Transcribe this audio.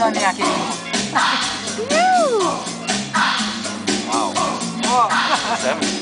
Ano? Wow. Seven.